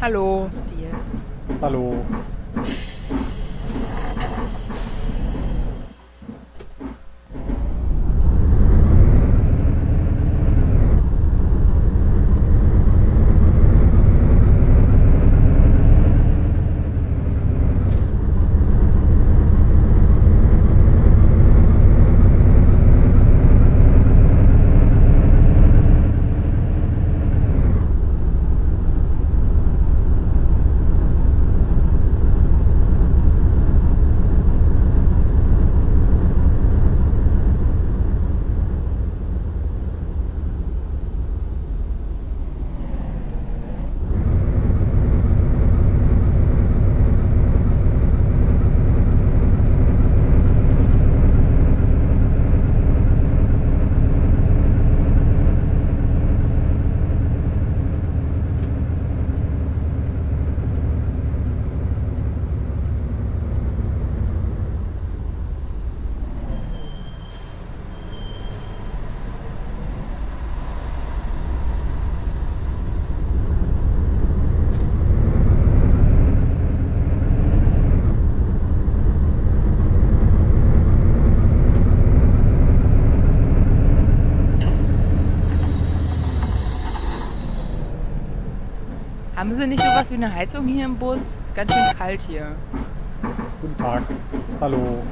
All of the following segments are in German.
Hallo. Stil. Hallo. Haben Sie nicht sowas wie eine Heizung hier im Bus? Ist ganz schön kalt hier. Guten Tag. Hallo.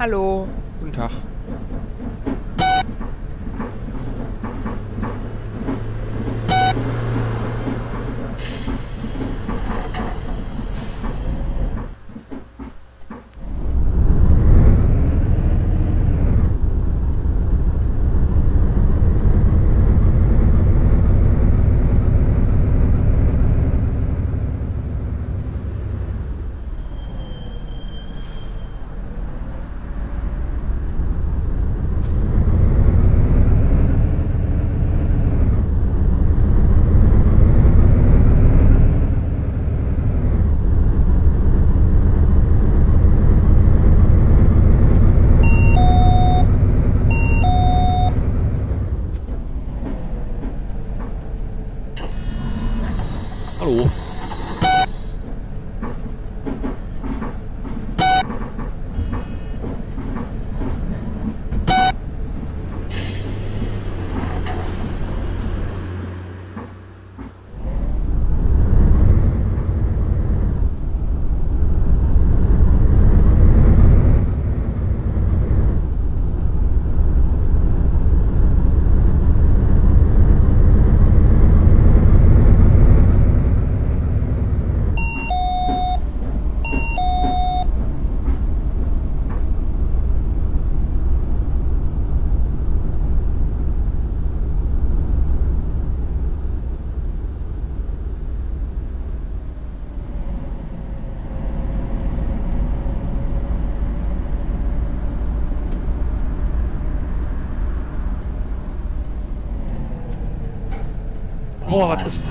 Hallo. Lord ist